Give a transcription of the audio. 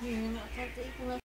Hmm, I'll take